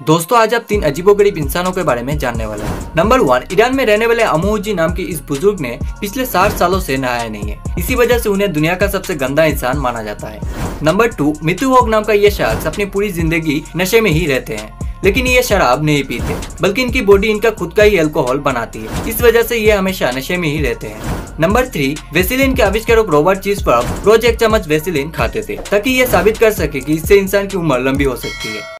दोस्तों, आज आप तीन अजीबोगरीब इंसानों के बारे में जानने वाले हैं। नंबर वन ईरान में रहने वाले अमोजी नाम के इस बुज़ुर्ग ने पिछले साठ सालों से नहाया नहीं है। इसी वजह से उन्हें दुनिया का सबसे गंदा इंसान माना जाता है। नंबर टू मितु होग नाम का ये शख्स अपनी पूरी ज़िंदगी नशे में ही रहते हैं। लेकिन ये शराब नहीं पीते, बल्कि इनकी बॉडी इनका खुद का ही अल्कोहल बनाती है। इस वजह से ये हमेशा नशे में ही रहते हैं। नंबर थ्री वेसिलिन के आविष्कारक रॉबर्ट चीज़ पर रोज एक चम्मच वेसिलिन खाते थे, ताकि ये साबित कर सके कि इससे इंसान की उम्र लंबी हो सकती है।